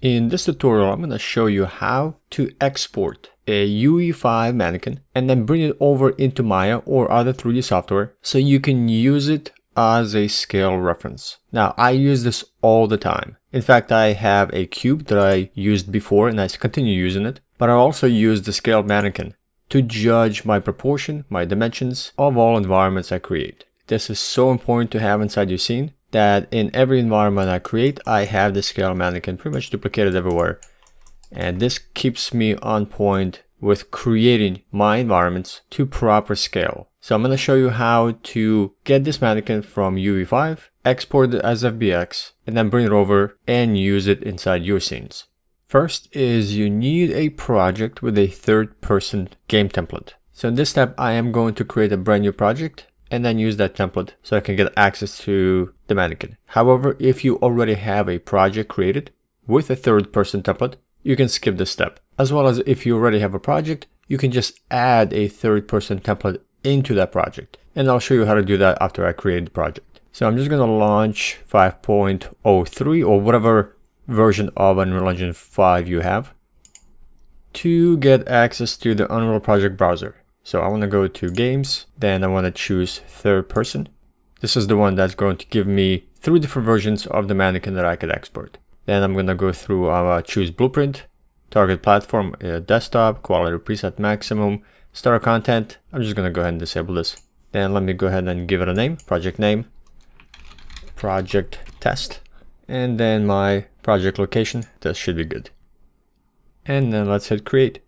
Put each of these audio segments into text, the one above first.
In this tutorial, I'm going to show you how to export a UE5 mannequin and then bring it over into Maya or other 3D software so you can use it as a scale reference. Now, I use this all the time. In fact, I have a cube that I used before and I continue using it, but I also use the scale mannequin to judge my proportion, my dimensions of all environments I create. This is so important to have inside your scene that in every environment I create, I have the scale mannequin pretty much duplicated everywhere. And this keeps me on point with creating my environments to proper scale. So I'm going to show you how to get this mannequin from UE5, export it as FBX, and then bring it over and use it inside your scenes. First is you need a project with a third person game template. So in this step, I am going to create a brand new project and then use that template so I can get access to the mannequin. However, if you already have a project created with a third person template, you can skip this step. As well as if you already have a project, you can just add a third person template into that project. And I'll show you how to do that after I create the project. So I'm just going to launch 5.03 or whatever version of Unreal Engine 5 you have to get access to the Unreal Project browser. So I want to go to games, then I want to choose third person. This is the one that's going to give me three different versions of the mannequin that I could export. Then I'm going to go through uh, choose blueprint, target platform, uh, desktop, quality preset maximum, start content. I'm just going to go ahead and disable this. Then let me go ahead and give it a name, project name, project test, and then my project location. This should be good. And then let's hit create.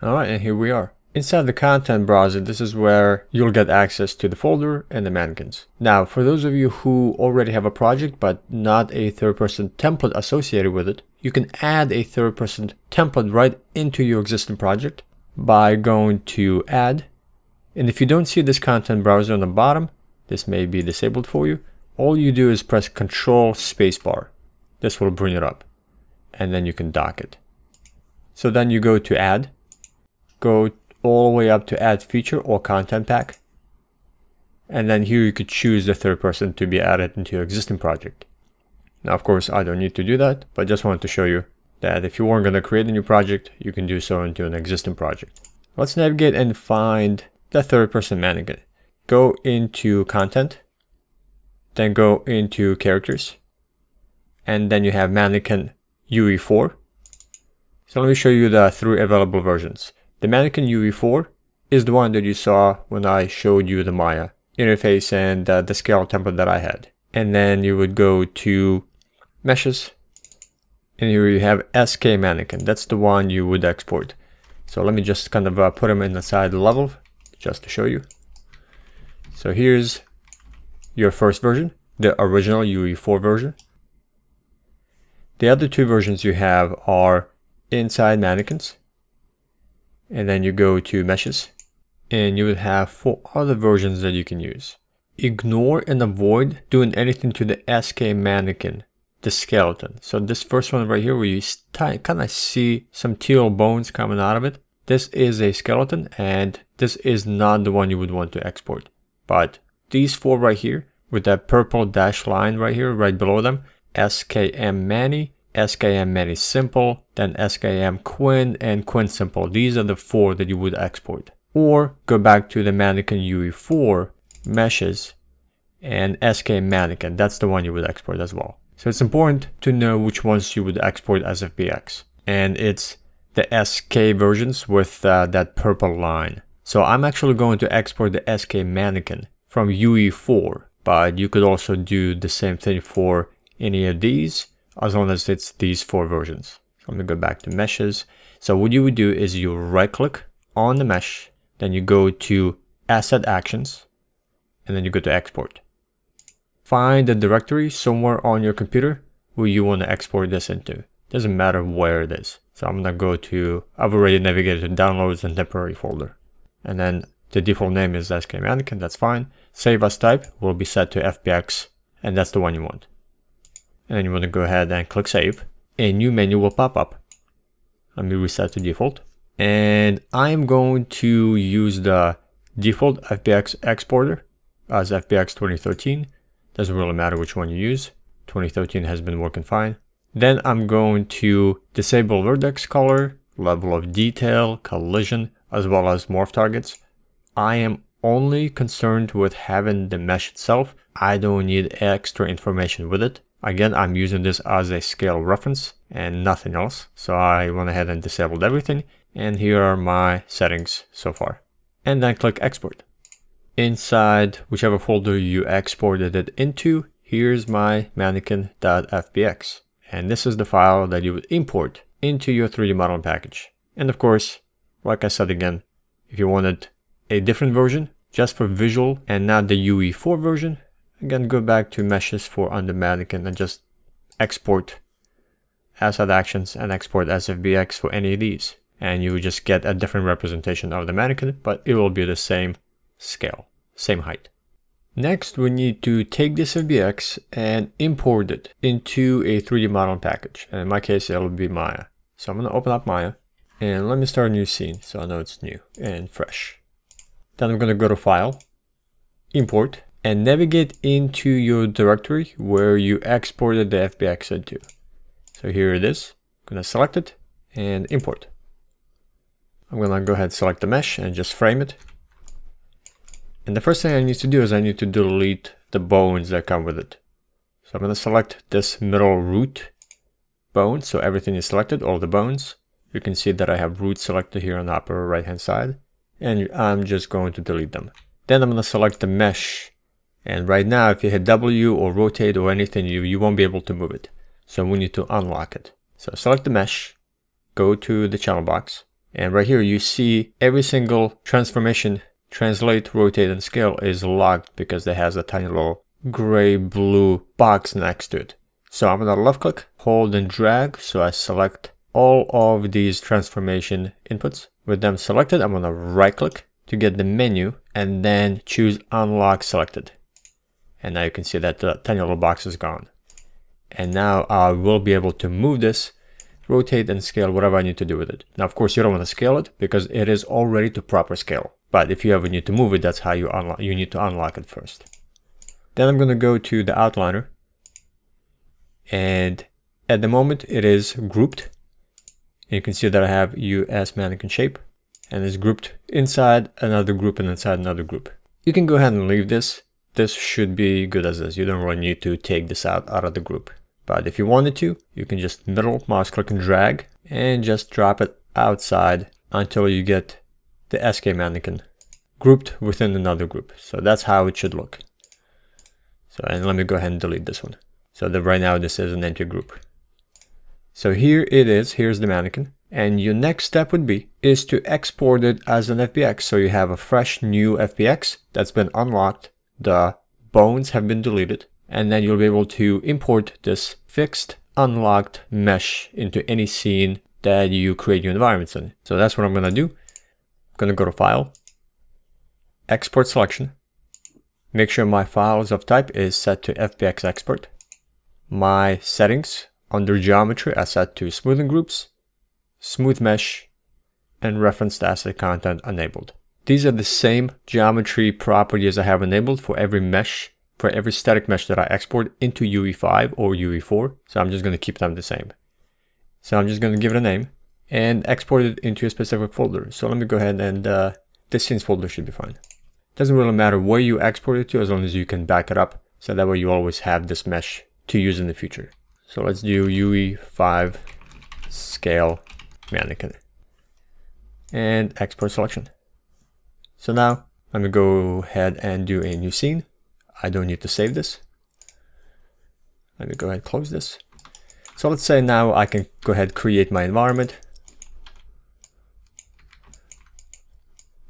All right, and here we are. Inside the content browser, this is where you'll get access to the folder and the mannequins. Now, for those of you who already have a project but not a third-person template associated with it, you can add a third-person template right into your existing project by going to add. And if you don't see this content browser on the bottom, this may be disabled for you. All you do is press Control Spacebar. This will bring it up and then you can dock it. So then you go to add, go all the way up to add feature or content pack. And then here you could choose the third person to be added into your existing project. Now, of course, I don't need to do that, but just wanted to show you that if you weren't going to create a new project, you can do so into an existing project. Let's navigate and find the third person mannequin. Go into content, then go into characters, and then you have mannequin UE4. So let me show you the three available versions. The Mannequin UE4 is the one that you saw when I showed you the Maya interface and uh, the scale template that I had. And then you would go to meshes and here you have SK Mannequin. That's the one you would export. So let me just kind of uh, put them inside the side level just to show you. So here's your first version, the original UE4 version. The other two versions you have are inside mannequins and then you go to meshes and you would have four other versions that you can use. Ignore and avoid doing anything to the SK mannequin, the skeleton. So this first one right here where you kind of see some teal bones coming out of it. This is a skeleton and this is not the one you would want to export. But these four right here with that purple dash line right here, right below them, SKM Manny, SKM Manny Simple, then SKM Quinn and Quinn Simple. These are the four that you would export. Or go back to the Mannequin UE4 meshes and SK Mannequin. That's the one you would export as well. So it's important to know which ones you would export as FBX. And it's the SK versions with uh, that purple line. So I'm actually going to export the SK Mannequin from UE4, but you could also do the same thing for any of these as long as it's these four versions. So I'm gonna go back to meshes. So what you would do is you right click on the mesh, then you go to asset actions, and then you go to export. Find the directory somewhere on your computer where you want to export this into. Doesn't matter where it is. So I'm gonna go to, I've already navigated to downloads and temporary folder. And then the default name is SK Mannequin, that's fine. Save as type will be set to FBX, and that's the one you want and you want to go ahead and click save a new menu will pop up let me reset to default and I'm going to use the default FBX exporter as FBX 2013 doesn't really matter which one you use 2013 has been working fine Then I'm going to disable vertex color, level of detail, collision, as well as morph targets. I am only concerned with having the mesh itself. I don't need extra information with it. Again, I'm using this as a scale reference and nothing else. So I went ahead and disabled everything. And here are my settings so far. And then click export. Inside whichever folder you exported it into, here's my mannequin.fbx. And this is the file that you would import into your 3D modeling package. And of course, like I said again, if you wanted a different version just for visual and not the UE4 version, again, go back to meshes for under mannequin and just export asset actions and export SFBX for any of these. And you just get a different representation of the mannequin, but it will be the same scale, same height. Next, we need to take this FBX and import it into a 3D modeling package. And in my case, it'll be Maya. So I'm going to open up Maya and let me start a new scene so I know it's new and fresh. Then I'm going to go to File, Import, and navigate into your directory where you exported the FBX into. So here it is. I'm to select it and import. I'm going to go ahead and select the mesh and just frame it. And the first thing I need to do is I need to delete the bones that come with it. So I'm going to select this middle root bone. So everything is selected, all the bones. You can see that I have root selected here on the upper right hand side. And I'm just going to delete them. Then I'm going to select the mesh. And right now, if you hit W or rotate or anything, you, you won't be able to move it. So we need to unlock it. So select the mesh, go to the channel box. And right here, you see every single transformation translate, rotate, and scale is locked because it has a tiny little gray blue box next to it. So I'm gonna left click, hold and drag so I select all of these transformation inputs. With them selected, I'm gonna right click to get the menu and then choose unlock selected. And now you can see that the tiny little box is gone. And now I will be able to move this, rotate and scale whatever I need to do with it. Now, of course, you don't want to scale it because it is already to proper scale. But if you ever need to move it, that's how you unlock. You need to unlock it first. Then I'm going to go to the outliner. And at the moment it is grouped. And you can see that I have US mannequin shape and it's grouped inside another group and inside another group. You can go ahead and leave this. This should be good as is. You don't really need to take this out, out of the group. But if you wanted to, you can just middle mouse click and drag and just drop it outside until you get the SK mannequin grouped within another group. So that's how it should look. So, and let me go ahead and delete this one. So that right now this is an empty group. So here it is, here's the mannequin. And your next step would be, is to export it as an FBX. So you have a fresh new FBX that's been unlocked. The bones have been deleted. And then you'll be able to import this fixed unlocked mesh into any scene that you create your environments in. So that's what I'm going to do. I'm going to go to File, Export Selection. Make sure my files of type is set to FBX Export. My settings under Geometry are set to Smoothing Groups, Smooth Mesh, and Reference to Asset Content enabled. These are the same geometry properties I have enabled for every mesh, for every static mesh that I export into UE5 or UE4. So I'm just going to keep them the same. So I'm just going to give it a name and export it into a specific folder. So let me go ahead and uh, this scenes folder should be fine. Doesn't really matter where you export it to as long as you can back it up. So that way you always have this mesh to use in the future. So let's do UE5 scale mannequin and export selection. So now I'm gonna go ahead and do a new scene. I don't need to save this. Let me go ahead and close this. So let's say now I can go ahead create my environment.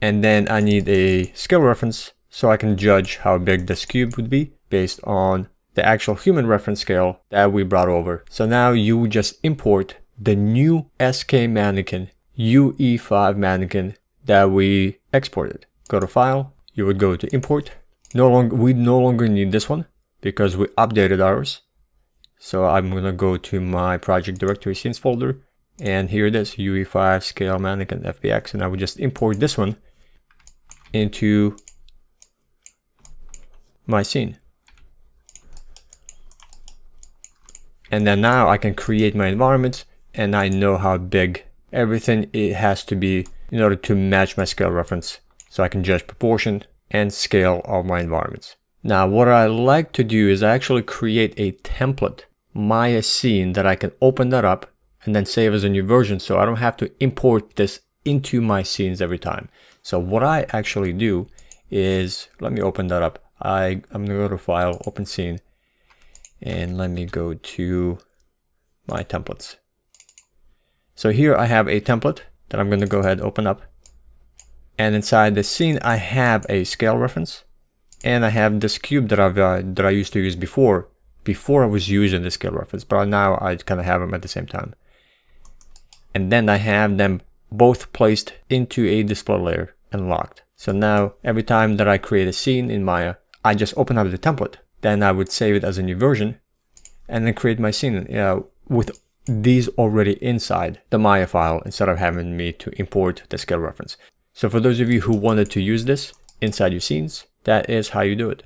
And then I need a scale reference so I can judge how big this cube would be based on the actual human reference scale that we brought over. So now you just import the new SK mannequin UE5 mannequin that we exported. Go to file, you would go to import. No longer we no longer need this one because we updated ours. So I'm gonna go to my project directory scenes folder and here it is UE5 scale mannequin FBX and I would just import this one into my scene. And then now I can create my environment and I know how big everything it has to be in order to match my scale reference. So I can judge proportion and scale of my environments. Now what I like to do is I actually create a template Maya scene that I can open that up and then save as a new version so I don't have to import this into my scenes every time. So what I actually do is, let me open that up. I, I'm gonna go to file, open scene, and let me go to my templates. So here I have a template that I'm gonna go ahead open up. And inside the scene, I have a scale reference and I have this cube that I've uh, that I used to use before before I was using the scale reference, but now I kind of have them at the same time. And then I have them both placed into a display layer and locked. So now every time that I create a scene in Maya, I just open up the template. Then I would save it as a new version and then create my scene uh, with these already inside the Maya file instead of having me to import the scale reference. So for those of you who wanted to use this inside your scenes, that is how you do it.